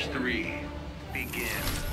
Stage three. Begin.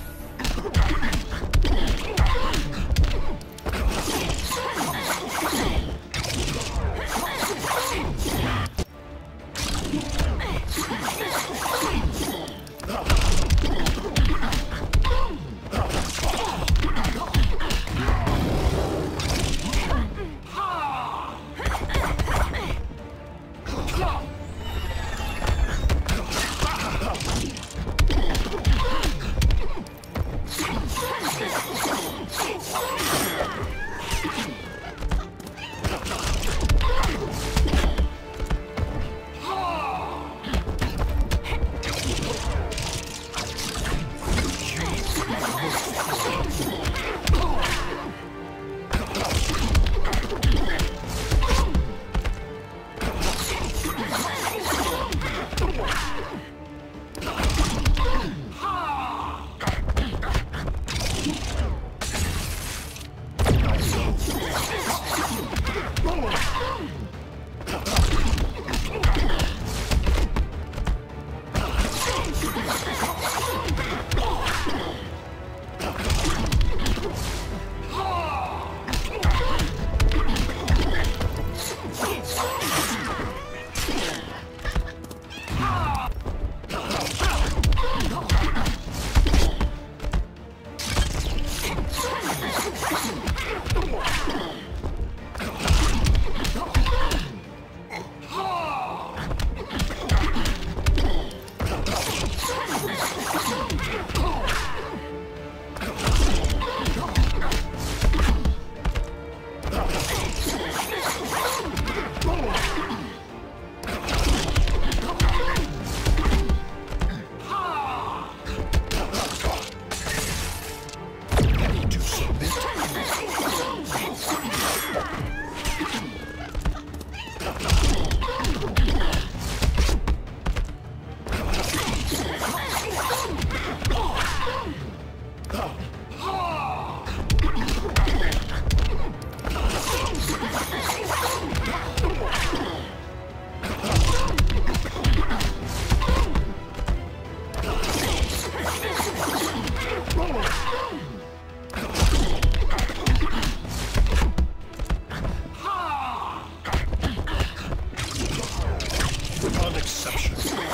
Unexceptional.